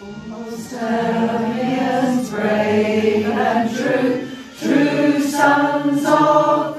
Most Hellions brave and true, true sons of